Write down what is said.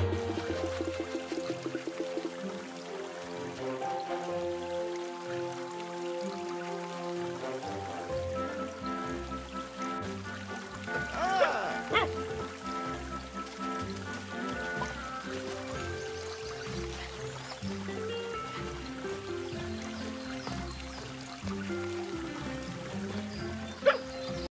やった!